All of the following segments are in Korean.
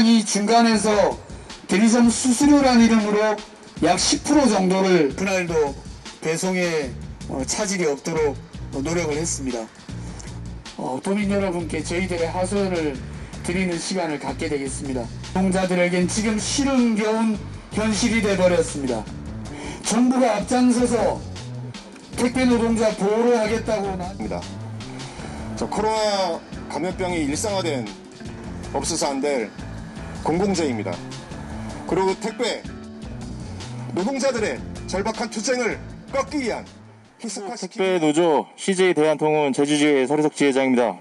이 중간에서 대리점 수수료란 이름으로 약 10% 정도를 그날도 배송에 어, 차질이 없도록 어, 노력을 했습니다. 어, 도민 여러분께 저희들의 하소연을 드리는 시간을 갖게 되겠습니다. 노동자들에겐 지금 싫은 겨운 현실이 돼버렸습니다. 정부가 앞장서서 택배 노동자 보호를 하겠다고. 저 코로나 감염병이 일상화된 없어서 안될 공공재입니다. 그리고 택배 노동자들의 절박한 투쟁을 꺾기 위한 희석화시키기 택배 노조 CJ 대한통운 제주지회 서리석 지회장입니다.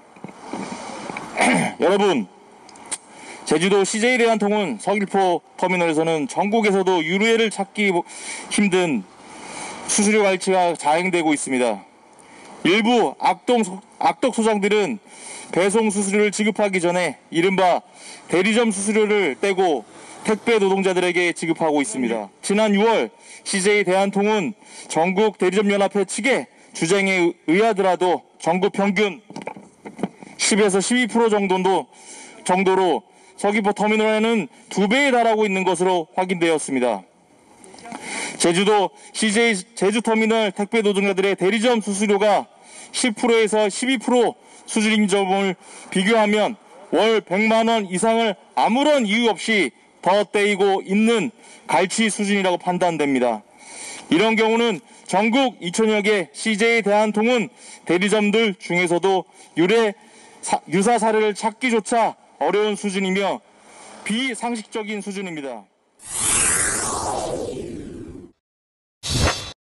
여러분, 제주도 CJ 대한통운 서귀포 터미널에서는 전국에서도 유료회를 찾기 힘든 수수료 갈취가 자행되고 있습니다. 일부 악동, 소- 악덕 소장들은 배송 수수료를 지급하기 전에 이른바 대리점 수수료를 떼고 택배 노동자들에게 지급하고 있습니다. 지난 6월 CJ 대한통운 전국 대리점 연합회 측의 주장에 의하더라도 전국 평균 10에서 12% 정도도 정도로 서귀포 터미널에는 두 배에 달하고 있는 것으로 확인되었습니다. 제주도 CJ 제주터미널 택배 노동자들의 대리점 수수료가 10%에서 12% 수준인 점을 비교하면 월 100만 원 이상을 아무런 이유 없이 더 떼이고 있는 갈취 수준이라고 판단됩니다. 이런 경우는 전국 2천여 개 CJ 대한통운 대리점들 중에서도 유례 사- 유사 사례를 찾기조차 어려운 수준이며 비상식적인 수준입니다.